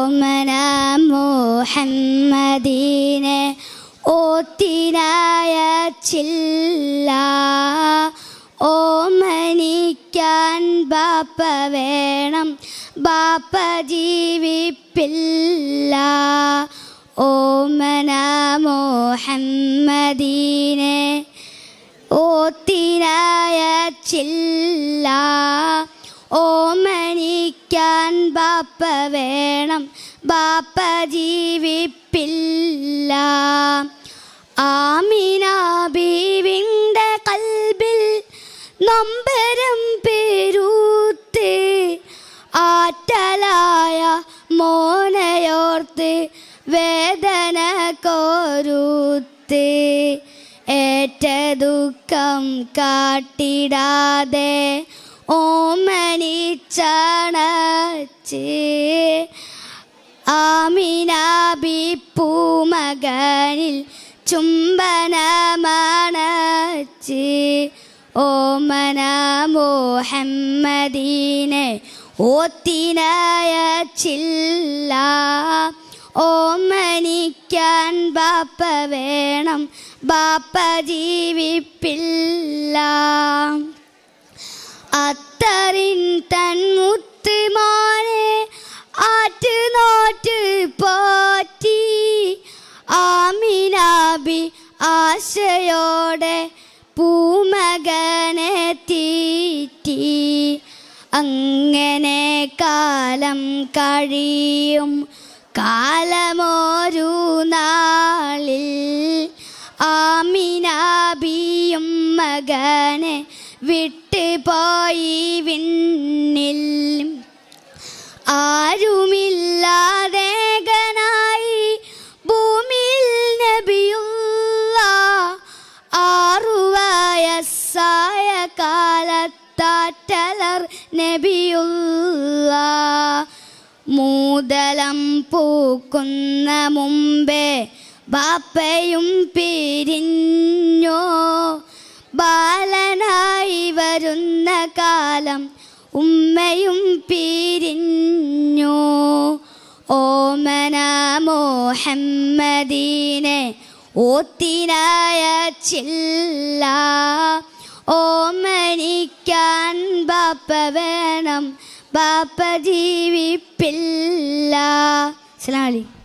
ഓമന മുഹമ്മദീനെ ഓത്തിനായ ചില്ല. ഓമനിക്കാൻ ബാപ്പ വേണം ബാപ്പ ജീവിപ്പില്ല. ഓമന മുഹമ്മദീനെ ഓത്തിനായ ചില്ല. ഓമനിക്കാൻ ബാപ്പ വേണം. ബാപ്പ ജീവിപ്പില്ല. ആമിന ബീവിന്റെ കൽബിൽ നൊമ്പരം പേരൂത്ത് ആറ്റലായ മോനയോർത്ത് വേദന കോരൂത്ത് ഏറ്റ ദുഃഖം കാട്ടിടാതെ ഓമനിച്ചണച്ച്. ആമിനാബി പൂമകനിൽ ചുംബനമണച്ച്. ഓമന മുഹമ്മദീനെ ഓത്തിനായ ചില്ല ഓമനിക്കാൻ ബാപ്പ വേണം ബാപ്പ ജീവിപ്പില്ല. അത്തറിൻ തൻമുത്ത് മുത്തുമാരെ ആറ്റ് നോറ്റ് പോറ്റി. ആമിനാബി ആശയോടെ പൂമകനെ തീറ്റി. അങ്ങനെ കാലം കഴിയും. കാലമോരു നാളിൽ ആമിനാബിയും മകനെ വിട്ടുപോയി വിണ്ണിൽ. ആരുമില്ലാതെ ഗനായി ഭൂമിയിൽ നബിയുള്ള ആറു വയസ്സായ കാലത്താറ്റലർ നബിയുള്ള. മൂതലം പൂക്കുന്ന മുമ്പേ ബാപ്പയും പിരിഞ്ഞോ കാലം ഉമ്മയും പിരിഞ്ഞു. ഓമന മോഹമ്മദീനെ ഓത്തിനായ ചില്ല. ഓമനിക്കാൻ ബാപ്പ വേണം ബാപ്പ ജീവിപ്പില്ല. അസ്സലാമു അലൈക്കും.